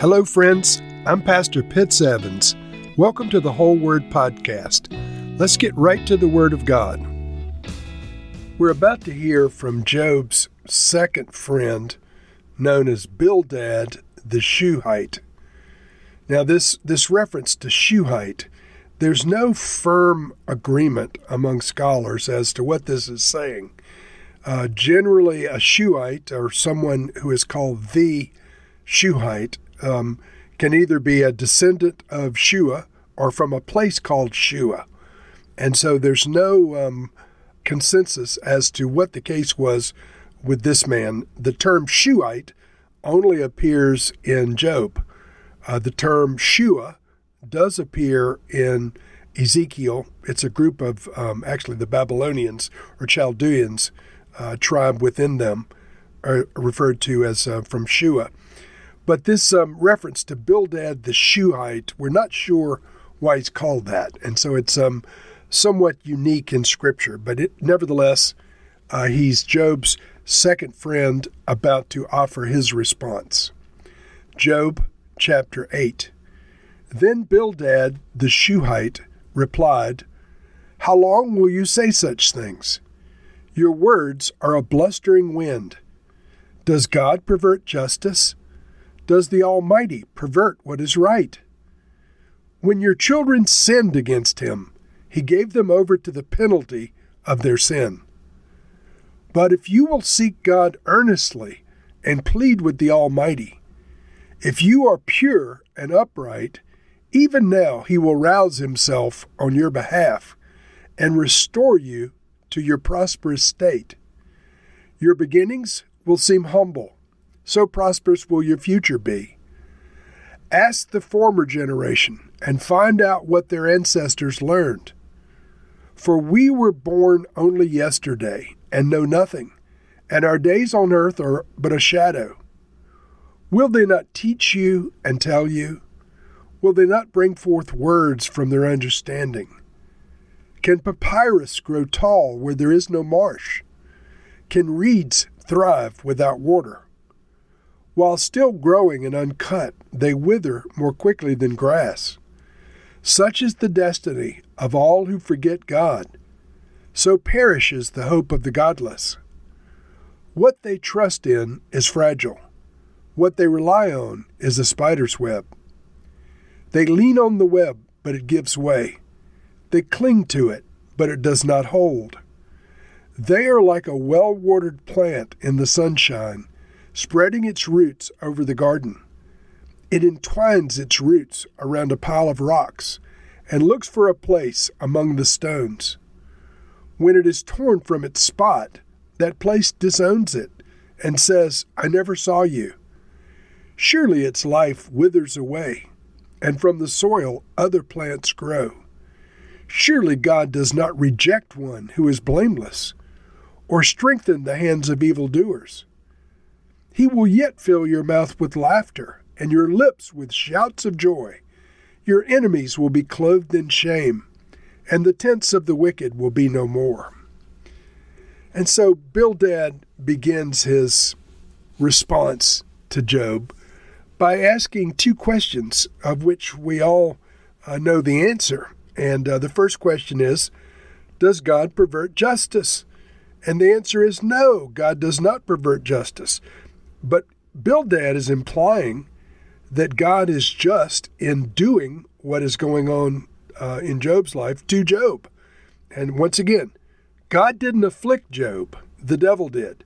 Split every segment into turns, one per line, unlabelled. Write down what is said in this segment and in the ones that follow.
Hello, friends. I'm Pastor Pitts Evans. Welcome to the Whole Word Podcast. Let's get right to the Word of God. We're about to hear from Job's second friend, known as Bildad the Shuhite. Now, this, this reference to Shuhite, there's no firm agreement among scholars as to what this is saying. Uh, generally, a Shuhite, or someone who is called the Shuhite, um, can either be a descendant of Shua or from a place called Shua. And so there's no um, consensus as to what the case was with this man. The term Shuhite only appears in Job. Uh, the term Shua does appear in Ezekiel. It's a group of um, actually the Babylonians or Chaldeans uh, tribe within them, are referred to as uh, from Shua. But this um, reference to Bildad the Shuhite, we're not sure why he's called that. And so it's um, somewhat unique in Scripture. But it, nevertheless, uh, he's Job's second friend about to offer his response. Job chapter 8. Then Bildad the Shuhite replied, How long will you say such things? Your words are a blustering wind. Does God pervert justice? Does the Almighty pervert what is right? When your children sinned against him, he gave them over to the penalty of their sin. But if you will seek God earnestly and plead with the Almighty, if you are pure and upright, even now he will rouse himself on your behalf and restore you to your prosperous state. Your beginnings will seem humble so prosperous will your future be. Ask the former generation and find out what their ancestors learned. For we were born only yesterday and know nothing, and our days on earth are but a shadow. Will they not teach you and tell you? Will they not bring forth words from their understanding? Can papyrus grow tall where there is no marsh? Can reeds thrive without water? While still growing and uncut, they wither more quickly than grass. Such is the destiny of all who forget God. So perishes the hope of the godless. What they trust in is fragile. What they rely on is a spider's web. They lean on the web, but it gives way. They cling to it, but it does not hold. They are like a well watered plant in the sunshine spreading its roots over the garden. It entwines its roots around a pile of rocks and looks for a place among the stones. When it is torn from its spot, that place disowns it and says, I never saw you. Surely its life withers away, and from the soil other plants grow. Surely God does not reject one who is blameless, or strengthen the hands of evildoers. He will yet fill your mouth with laughter, and your lips with shouts of joy. Your enemies will be clothed in shame, and the tents of the wicked will be no more. And so Bildad begins his response to Job by asking two questions, of which we all uh, know the answer. And uh, the first question is Does God pervert justice? And the answer is no, God does not pervert justice. But Bildad is implying that God is just in doing what is going on uh, in Job's life to Job. And once again, God didn't afflict Job, the devil did.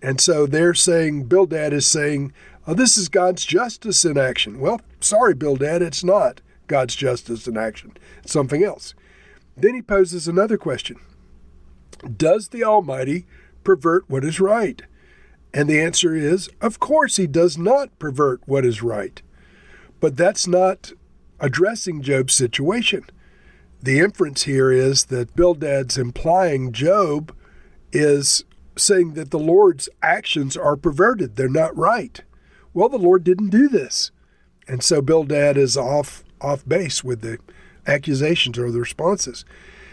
And so they're saying, Bildad is saying, oh, this is God's justice in action. Well, sorry, Bildad, it's not God's justice in action, it's something else. Then he poses another question Does the Almighty pervert what is right? And the answer is, of course, he does not pervert what is right. But that's not addressing Job's situation. The inference here is that Bildad's implying Job is saying that the Lord's actions are perverted, they're not right. Well, the Lord didn't do this. And so Bildad is off off base with the accusations or the responses.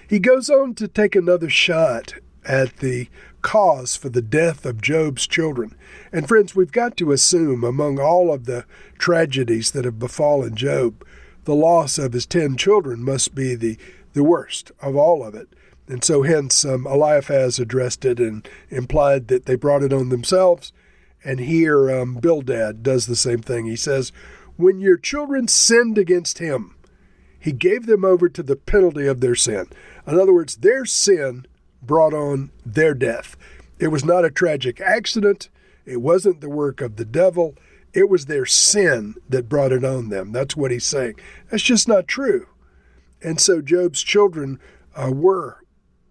He goes on to take another shot at the cause for the death of Job's children. And friends, we've got to assume among all of the tragedies that have befallen Job, the loss of his ten children must be the, the worst of all of it. And so, hence, um, Eliphaz addressed it and implied that they brought it on themselves. And here, um, Bildad does the same thing. He says, When your children sinned against him, he gave them over to the penalty of their sin. In other words, their sin brought on their death. It was not a tragic accident. It wasn't the work of the devil. It was their sin that brought it on them. That's what he's saying. That's just not true. And so Job's children uh, were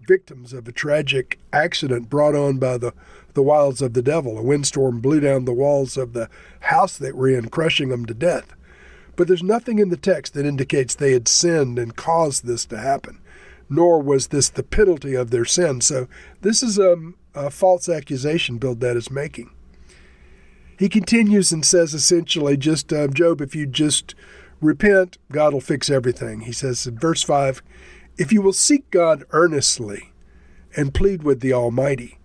victims of a tragic accident brought on by the, the wiles of the devil. A windstorm blew down the walls of the house they were in, crushing them to death. But there's nothing in the text that indicates they had sinned and caused this to happen nor was this the penalty of their sin. So this is a, a false accusation Bildad is making. He continues and says essentially, just uh, Job, if you just repent, God will fix everything. He says in verse 5 If you will seek God earnestly and plead with the Almighty,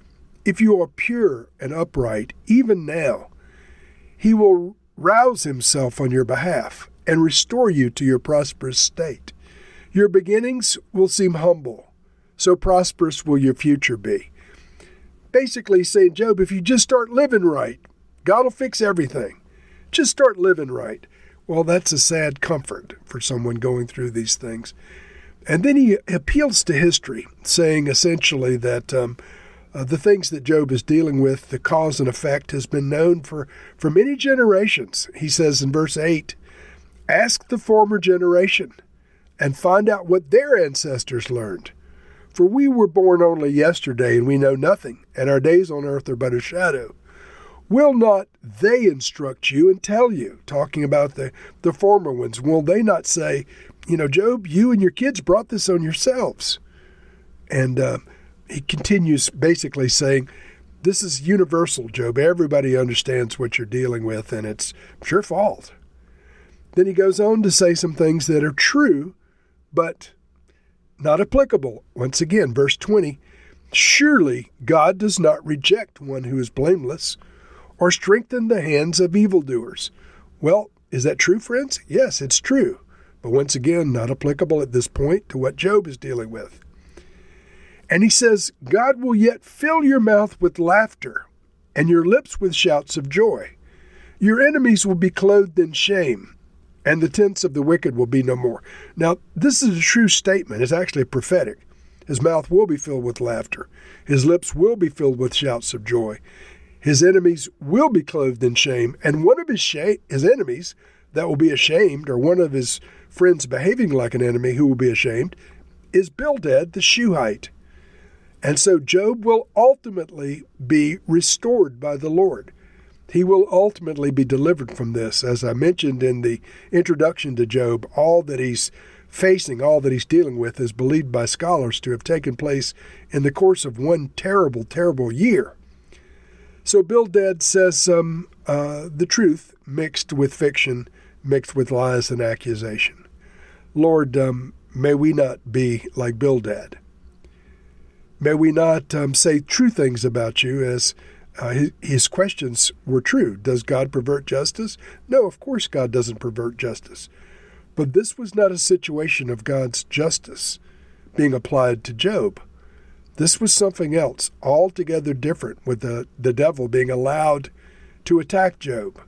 if you are pure and upright, even now, He will rouse Himself on your behalf and restore you to your prosperous state. Your beginnings will seem humble, so prosperous will your future be. Basically, saying, Job, if you just start living right, God will fix everything. Just start living right. Well, that's a sad comfort for someone going through these things. And then he appeals to history, saying essentially that um, uh, the things that Job is dealing with, the cause and effect, has been known for, for many generations. He says in verse 8 Ask the former generation and find out what their ancestors learned. For we were born only yesterday, and we know nothing, and our days on earth are but a shadow. Will not they instruct you and tell you, talking about the, the former ones, will they not say, you know, Job, you and your kids brought this on yourselves? And uh, he continues basically saying, this is universal, Job. Everybody understands what you're dealing with, and it's your fault. Then he goes on to say some things that are true, but not applicable. Once again, verse 20 Surely God does not reject one who is blameless or strengthen the hands of evildoers. Well, is that true, friends? Yes, it's true. But once again, not applicable at this point to what Job is dealing with. And he says, God will yet fill your mouth with laughter and your lips with shouts of joy. Your enemies will be clothed in shame and the tents of the wicked will be no more. Now, this is a true statement. It's actually prophetic. His mouth will be filled with laughter. His lips will be filled with shouts of joy. His enemies will be clothed in shame, and one of his sh- his enemies that will be ashamed, or one of his friends behaving like an enemy who will be ashamed, is Bildad the Shuhite. And so Job will ultimately be restored by the Lord he will ultimately be delivered from this. As I mentioned in the introduction to Job, all that he's facing, all that he's dealing with, is believed by scholars to have taken place in the course of one terrible, terrible year. So Bildad says um, uh, the truth mixed with fiction, mixed with lies and accusation. Lord, um, may we not be like Bildad. May we not um, say true things about you as uh, his, his, questions were true. Does God pervert justice? No, of course God doesn't pervert justice. But this was not a situation of God's justice being applied to Job. This was something else, altogether different, with the, the devil being allowed to attack Job.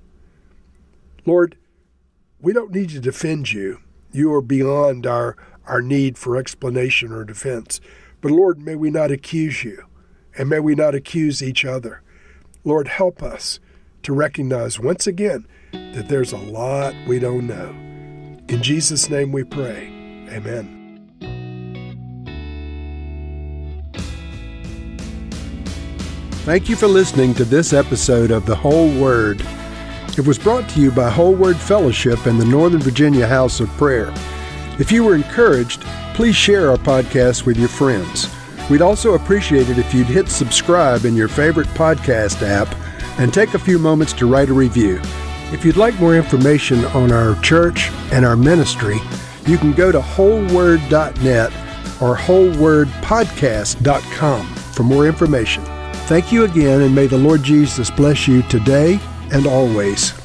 Lord, we don't need to defend you. You are beyond our, our need for explanation or defense. But Lord, may we not accuse you, and may we not accuse each other. Lord, help us to recognize once again that there's a lot we don't know. In Jesus' name we pray. Amen. Thank you for listening to this episode of The Whole Word. It was brought to you by Whole Word Fellowship and the Northern Virginia House of Prayer. If you were encouraged, please share our podcast with your friends. We'd also appreciate it if you'd hit subscribe in your favorite podcast app and take a few moments to write a review. If you'd like more information on our church and our ministry, you can go to wholeword.net or wholewordpodcast.com for more information. Thank you again, and may the Lord Jesus bless you today and always.